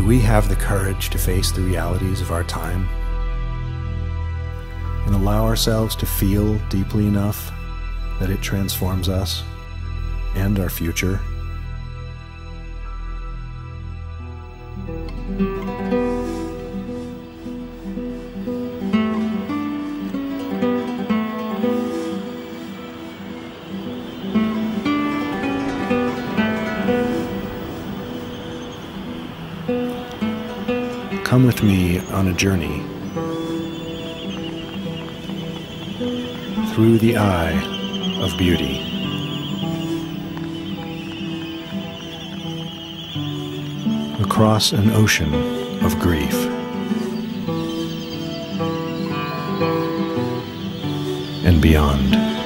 Do we have the courage to face the realities of our time and allow ourselves to feel deeply enough that it transforms us and our future? Come with me on a journey through the eye of beauty. Across an ocean of grief. And beyond.